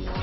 Yeah.